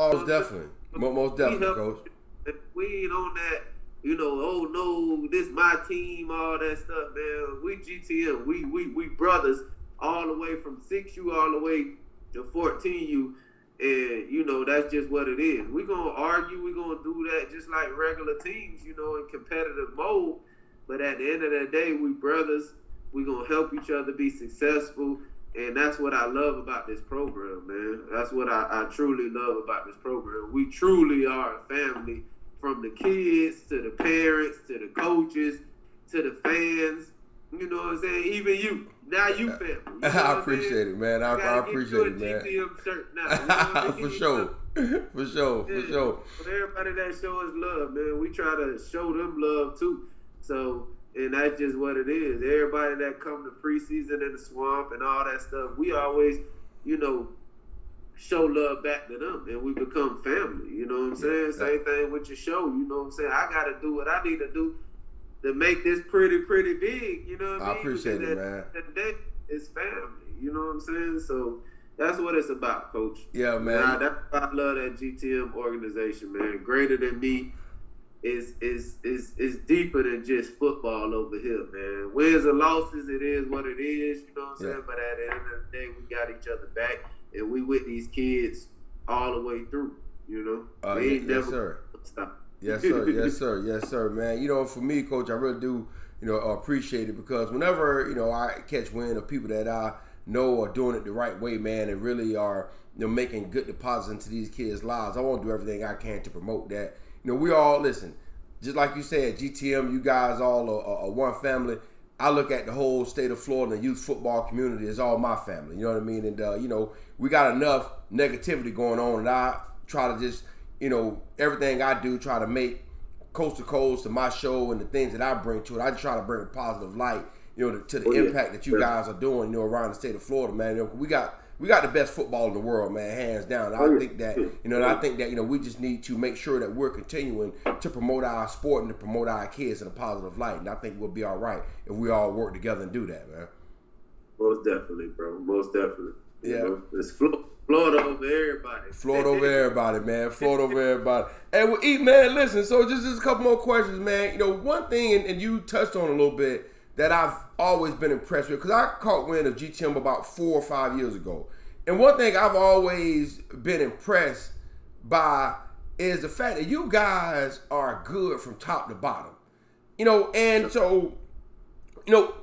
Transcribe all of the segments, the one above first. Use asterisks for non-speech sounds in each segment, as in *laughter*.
Oh, definitely. Most definitely, coach. We ain't on that, you know, oh no, this my team, all that stuff, man. We GTM. We we we brothers all the way from 6U all the way to 14U. And you know that's just what it is. We're gonna argue. We're gonna do that just like regular teams, you know, in competitive mode. But at the end of the day, we brothers. We're gonna help each other be successful, and that's what I love about this program, man. That's what I, I truly love about this program. We truly are a family, from the kids to the parents to the coaches to the fans. You know what I'm saying? Even you. Now you family. You *laughs* know I appreciate it, man. I, I appreciate it, man. GTM shirt now. You know *laughs* for sure. for sure. For yeah. sure. For everybody that show us love, man, we try to show them love too. So, and that's just what it is. Everybody that come to preseason in the swamp and all that stuff, we always, you know, show love back to them and we become family. You know what I'm saying? Yeah. Same thing with your show. You know what I'm saying? I got to do what I need to do to make this pretty, pretty big. You know what I mean? I appreciate because it, man. That is family. You know what I'm saying? So that's what it's about, Coach. Yeah, man. Nah, that's why I love that GTM organization, man. Greater than me is is is is deeper than just football over here, man. Wins and losses, it is what it is. You know what I'm Yeah. saying? But at the end of the day, we got each other back, and we with these kids all the way through. You know, Uh, we ain't yes, never sir. stop. Yes, sir. *laughs* Yes, sir. Yes, sir, man. You know, for me, coach, I really do, you know, appreciate it because whenever, you know, I catch wind of people that I know are doing it the right way, man, and really are, you know, making good deposits into these kids' lives, I want to do everything I can to promote that. You know, we all, listen, just like you said, GTM, you guys all are, are one family. I look at the whole state of Florida and the youth football community as all my family. You know what I mean? And, uh, you know, we got enough negativity going on, and I try to just, you know, everything I do, try to make coast to coast to my show and the things that I bring to it. I just try to bring a positive light, you know, to, to the Oh, yeah. impact that you guys are doing, you know, around the state of Florida, man. You know, we got we got the best football in the world, man, hands down. I think that you know, I think that you know, we just need to make sure that we're continuing to promote our sport and to promote our kids in a positive light. And I think we'll be all right if we all work together and do that, man. Most definitely, bro. Most definitely. You Yeah. know, it's Flo- Florida over everybody. Florida over *laughs* everybody, man. Florida over everybody. And we eat, man. Listen, so just, just a couple more questions, man. You know, one thing, and, and you touched on a little bit that I've always been impressed with, because I caught wind of GTM about four or five years ago. And one thing I've always been impressed by is the fact that you guys are good from top to bottom. You know, and so, you know,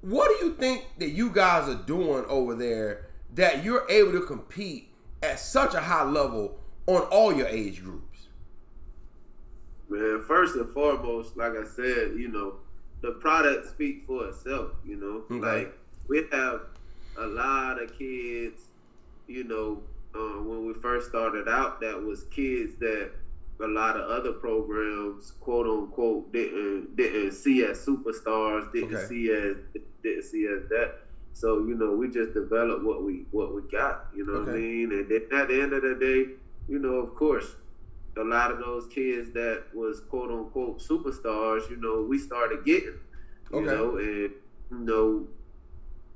what do you think that you guys are doing over there that you're able to compete at such a high level on all your age groups? Man, first and foremost, like I said, you know, the product speaks for itself. You know, Okay. like we have a lot of kids. You know, uh, when we first started out, that was kids that a lot of other programs, quote unquote, didn't didn't see as superstars, didn't Okay. see as didn't see as that. So you know, we just developed what we what we got. You know what I mean? And then at the end of the day, you know, of course, a lot of those kids that was quote unquote superstars, you know, we started getting, you Okay. know, and you know,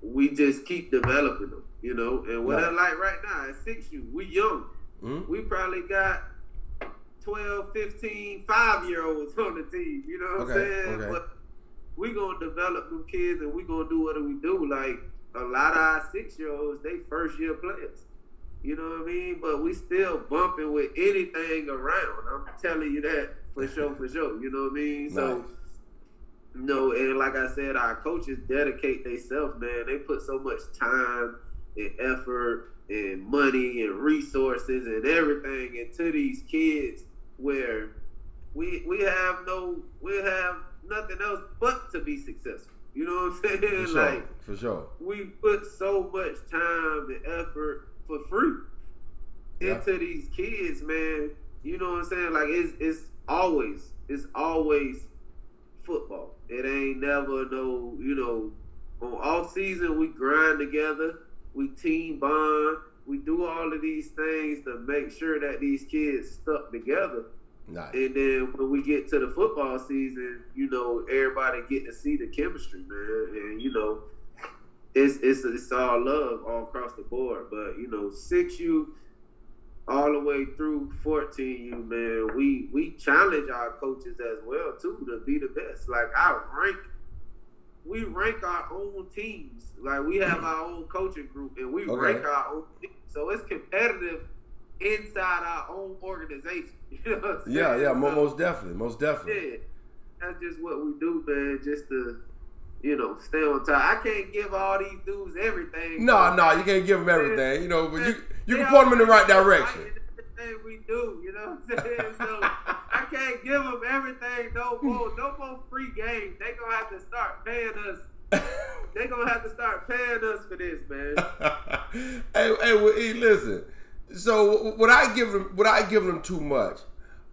we just keep developing them, you know. And what I Right. like right now at six U, we young. Mhm. We probably got 12, 15, five year olds on the team, you know what Okay, I'm saying? okay. But we gonna develop them kids and we gonna do what we do. Like a lot of our six year olds, they first year players. You know what I mean? But we still bumping with anything around. I'm telling you that for sure, for sure. You know what I mean? So, Nice. no, and like I said, our coaches dedicate themselves, man. They put so much time and effort and money and resources and everything into these kids where we we have no we have nothing else but to be successful. You know what I'm saying? For sure. Like For sure. we put so much time and effort for free Yeah. into these kids, man. You know what I'm saying? Like it's it's always it's always football. It ain't never no, you know, on off season we grind together, we team bond, we do all of these things to make sure that these kids stuck together. Nice. And then when we get to the football season, you know, everybody get to see the chemistry, man. And you know, it's it's it's all love all across the board. But you know, six U, all the way through 14U, man, we we challenge our coaches as well too to be the best. Like I rank, we rank our own teams. Like we have our own coaching group, and we Okay. rank our own. Team. So it's competitive inside our own organization. *laughs* You know Yeah, yeah, most definitely, most definitely. yeah, that's just what we do, man. Just to, you know, stay on top. I can't give all these dudes everything. No, no, you can't give them everything, you know, but you you can point them in the right direction. Everything we do, you know what I'm saying? So *laughs* I can't give them everything. No more, no more free games. They gonna have to start paying us. *laughs* They gonna have to start paying us for this, man. *laughs* hey, hey, well, E, listen. So, would I give them? Would I give them too much?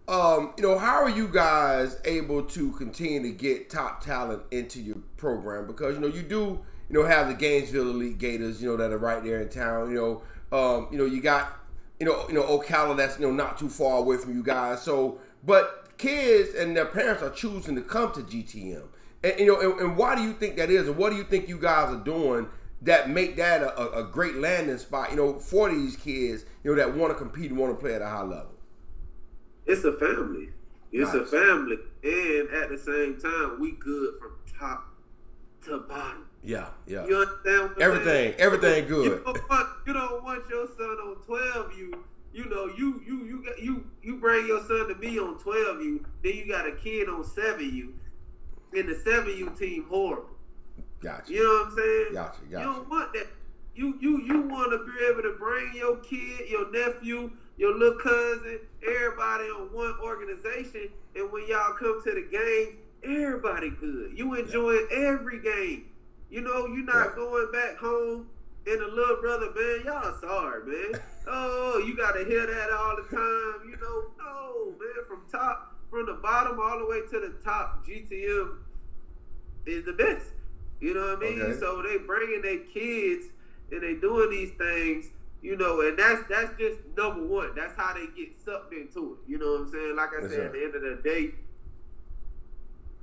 Um, you know, how are you guys able to continue to get top talent into your program? Because you know, you do, you know, have the Gainesville Elite Gators, you know, that are right there in town. You know, um, you know, you got, you know, you know, Ocala that's you know not too far away from you guys. So, but kids and their parents are choosing to come to GTM. And you know, and, and why do you think that is? And what do you think you guys are doing that make that a, a, great landing spot? You know, for these kids, you know, that want to compete and want to play at a high level. It's a family. It's a family, and at the same time, we good from top to bottom. Yeah, yeah. You understand what I'm Everything, saying? everything You good. don't want, you don't want your son on twelve. You you know you you you got you you bring your son to me on twelve. You then you got a kid on seven. You and the seven U team horrible. Gotcha. You know what I'm saying? Gotcha, You gotcha. don't want that. You you you want to be able to bring your kid, your nephew, your little cousin, everybody on one organization, and when y'all come to the game, everybody good. You enjoying every game. You know, you're not Yeah. going back home and the little brother, man, y'all sorry, man. *laughs* oh, you gotta hear that all the time. You know, no, man, from top, from the bottom all the way to the top, GTM is the best. You know what I mean? Okay. So they bringing their kids and they doing these things, you know, and that's that's just number one. That's how they get sucked into it. You know what I'm saying? Like I Yes, said, sir. at the end of the day,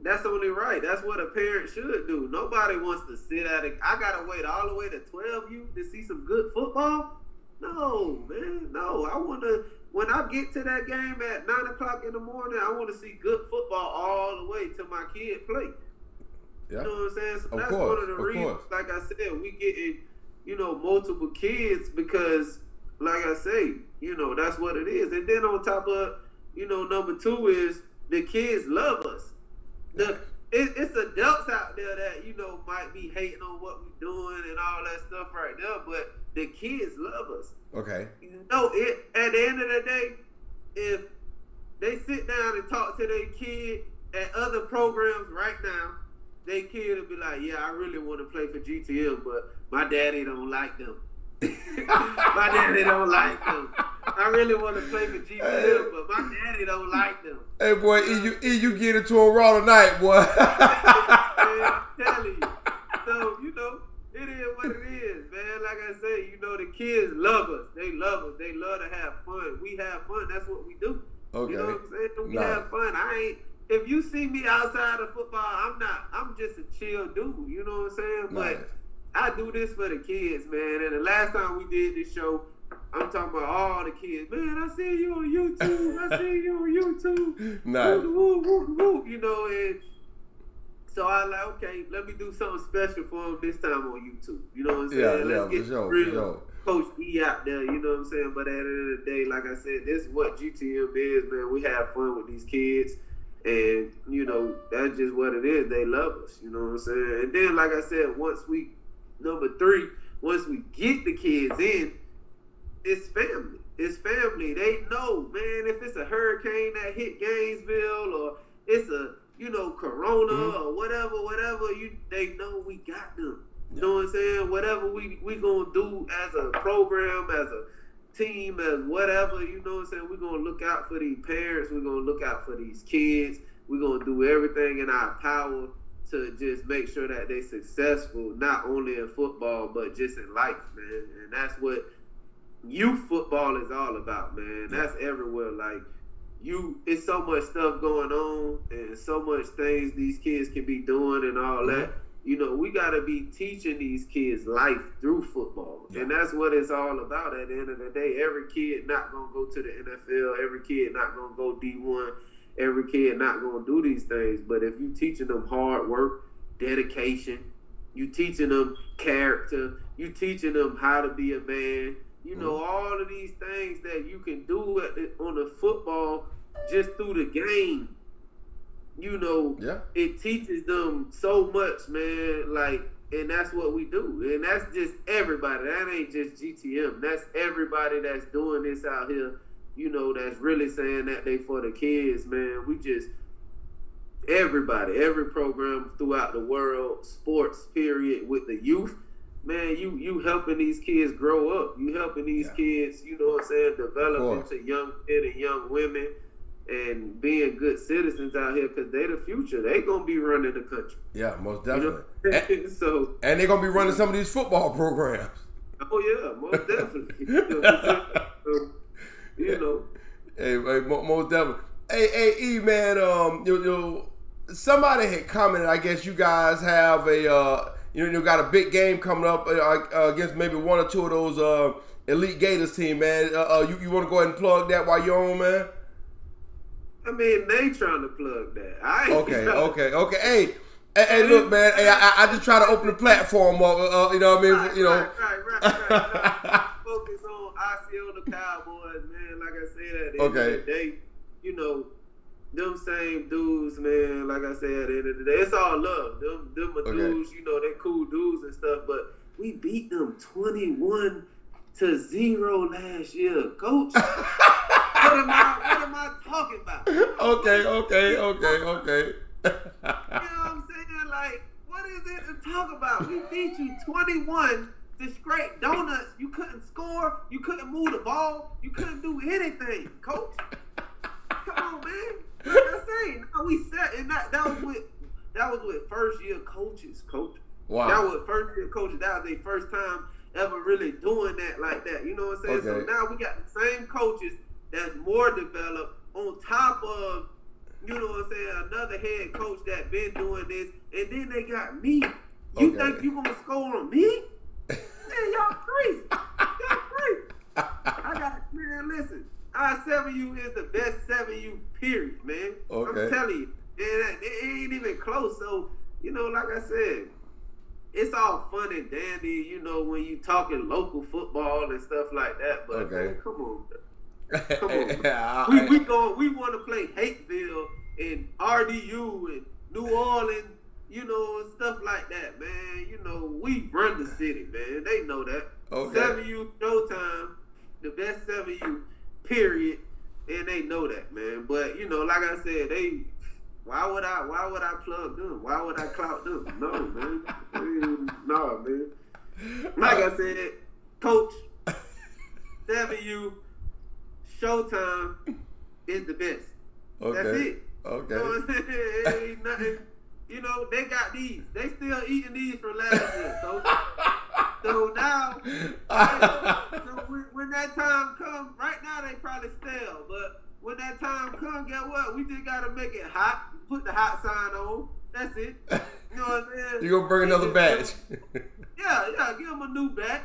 that's only right. That's what a parent should do. Nobody wants to sit at it. I gotta wait all the way to 12 you to see some good football. No, man, no. I want to. When I get to that game at nine o'clock in the morning, I want to see good football all the way till my kid play. Yeah. You know what I'm saying? So Of that's course, one of the of reasons, course. like I said, we getting, you know, multiple kids because, like I say, you know, that's what it is. And then on top of, you know, number two is the kids love us. The it, it's adults out there that you know might be hating on what we're doing and all that stuff right now, but the kids love us. Okay. You know, it at the end of the day, if they sit down and talk to their kid at other programs right now, their kid will be like, "Yeah, I really want to play for GTL, but my daddy don't like them. *laughs* my daddy don't like them. I really want to play for GTM, but my daddy don't like them." Hey boy, E, you E, you get into a raw tonight, boy. *laughs* man, I'm telling you. So, you know, it is what it is, man. Like I say, you know, the kids love us. They love us. They love to have fun. We have fun. That's what we do. okay. You know what I'm saying? We Nice. have fun. I ain't if you see me outside of football, I'm not I'm just a chill dude. You know what I'm saying? Nice. But I do this for the kids, man. And the last time we did this show, I'm talking about all the kids. Man, I see you on YouTube. I *laughs* see you on YouTube. Nice. Woo, woo, woo, woo, you know, and so I like, okay, let me do something special for him this time on YouTube. You know what I'm saying? Yeah, Let's yeah, get for sure, real sure. Coach E out there, you know what I'm saying? But at the end of the day, like I said, this is what GTM is, man. We have fun with these kids. And, you know, that's just what it is. They love us, you know what I'm saying? And then, like I said, once we, number three, once we get the kids in, it's family. It's family. They know, man, if it's a hurricane that hit Gainesville or it's a, you know, Corona Mhm. or whatever, whatever, you they know we got them. You know what I'm saying? Whatever we we gonna do as a program, as a team, as whatever, you know what I'm saying? We're gonna look out for these parents, we're gonna look out for these kids, we're gonna do everything in our power to just make sure that they're successful, not only in football, but just in life, man. And that's what youth football is all about, man. That's everywhere. Like you, it's so much stuff going on, and so much things these kids can be doing, and all mm-hmm. that. You know, we got to be teaching these kids life through football. Yeah. And that's what it's all about at the end of the day. Every kid not going to go to the NFL. Every kid not going to go D1. Every kid not going to do these things. But if you teaching them hard work, dedication, you teaching them character, you teaching them how to be a man, you know, mm-hmm. all of these things that you can do the, on the football just through the game you know, yeah. it teaches them so much, man. Like, and that's what we do. And that's just everybody. That ain't just GTM. That's everybody that's doing this out here, you know, that's really saying that they for the kids, man. We just everybody, every program throughout the world, sports period with the youth. Man, you you helping these kids grow up. You helping these yeah. kids, you know what I'm saying, develop into young men and young women and being good citizens out here because they're the future. They gonna be running the country. Yeah, most definitely. You know? *laughs* and, so and they gonna be running some of these football programs. Oh yeah, most *laughs* definitely. *laughs* you know. Hey, hey, most definitely. Hey, hey, E man, um, you, you, somebody had commented. I guess you guys have a, uh, you know, you got a big game coming up uh, uh, against maybe one or two of those uh, elite Gators team, man. Uh, uh you, you want to go ahead and plug that while you're on, man? I mean, they trying to plug that. I okay, okay, okay. Hey, hey, hey, look, man. Hey, I, I just try to open the platform up. Uh, uh, you know what I mean? Right, you know. Right, right, right. right. *laughs* Focus on Osceola Cowboys, man. Like I said, at the okay. end of the day, you know, them same dudes, man. Like I said, at the end of the day, it's all love. Them, them okay. dudes, you know, they cool dudes and stuff. But we beat them twenty-one to zero last year, coach. *laughs* what am I? What am I talking about? Okay, okay, okay, okay. you know what I'm saying? Like, what is it to talk about? We beat you 21 to scrape donuts. You couldn't score. You couldn't move the ball. You couldn't do anything, coach. Come on, man. Like I say, now we set, and that that was with that was with first year coaches, coach. Wow. That was first year coaches. That was their first time ever really doing that like that. You know what I'm saying? Okay. So now we got the same coaches that's more developed on top of, you know what I'm saying, another head coach that been doing this, and then they got me. You okay. think you gonna score on me? man, y'all crazy. *laughs* Y'all crazy. I got man, listen. I seven U is the best seven U period, man. Okay. I'm telling you. And it ain't even close. So, you know, like I said, it's all fun and dandy, you know, when you talking local football and stuff like that. But okay. man, come on. Come on. *laughs* we we go we want to play Hateville and RDU and New Orleans, you know, and stuff like that, man. You know, we run the city, man. They know that. Okay. Seven U Showtime, the best seven U, period. And they know that, man. But you know, like I said, they why would I why would I plug them? Why would I clout them? No, man. *laughs* no, man. Like I said, coach, seven U Showtime is the best. Okay. That's it. Okay. You know what I'm saying? It ain't nothing. You know, they got these. They still eating these from last year. So, so now, so *laughs* when, when, that time comes, right now they probably stale. But when that time comes, get what? We just gotta make it hot. Put the hot sign on. That's it. You know what I'm saying? *laughs* You gonna bring another batch? *laughs* yeah, yeah. Give them a new batch.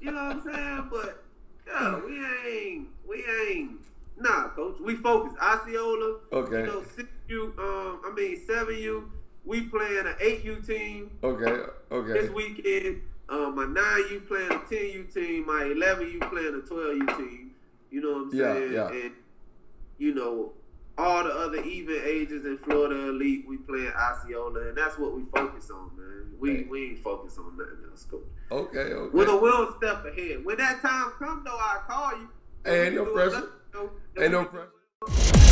You know what I'm saying? But yeah, we ain't, we ain't. Nah, coach, we focus. Osceola. Okay. You know, six U. Um, I mean seven U. We playing an eight U team. Okay. Okay. This weekend, um, my nine U playing a ten U team. My eleven U playing a twelve U team. You know what I'm saying? Yeah, yeah. And you know, all the other even ages in Florida Elite, we playing Osceola, and that's what we focus on, man. We hey. we ain't focus on nothing else, coach. Okay, okay. We're a will step ahead. When that time comes, though, I'll call you. Hey, ain't no pressure. Ain't no pressure.